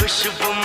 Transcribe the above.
खुशबू